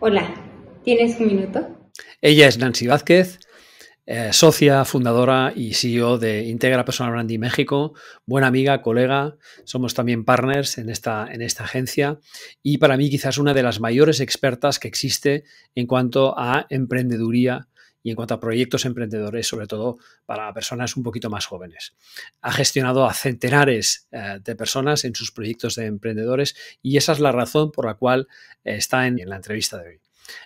Hola, ¿tienes un minuto? Ella es Nancy Vázquez, eh, socia, fundadora y CEO de Integra Personal Branding México, buena amiga, colega, somos también partners en esta, en esta agencia y para mí quizás una de las mayores expertas que existe en cuanto a emprendeduría y en cuanto a proyectos emprendedores, sobre todo para personas un poquito más jóvenes. Ha gestionado a centenares eh, de personas en sus proyectos de emprendedores y esa es la razón por la cual eh, está en, la entrevista de hoy.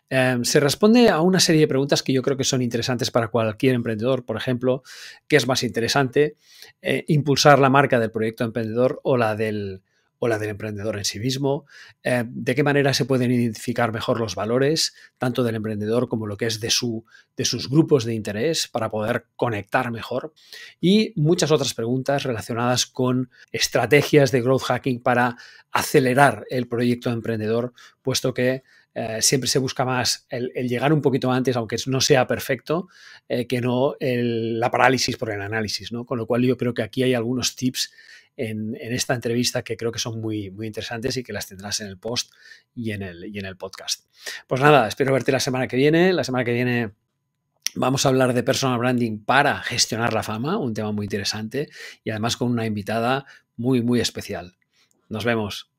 Em, se responde a una serie de preguntas que yo creo que son interesantes para cualquier emprendedor. Por ejemplo, ¿qué es más interesante? Eh, ¿Impulsar la marca del proyecto emprendedor o la del, o la del emprendedor en sí mismo, eh, de qué manera se pueden identificar mejor los valores, tanto del emprendedor como lo que es de, su, de sus grupos de interés para poder conectar mejor y muchas otras preguntas relacionadas con estrategias de growth hacking para acelerar el proyecto emprendedor, puesto que eh, siempre se busca más el, llegar un poquito antes, aunque no sea perfecto, eh, que no la parálisis por el análisis, ¿no? Con lo cual yo creo que aquí hay algunos tips en, esta entrevista que creo que son muy, muy interesantes y que las tendrás en el post y en el, y en el podcast. Pues nada, espero verte la semana que viene. La semana que viene Vamos a hablar de personal branding para gestionar la fama, un tema muy interesante y además con una invitada muy, muy especial. Nos vemos.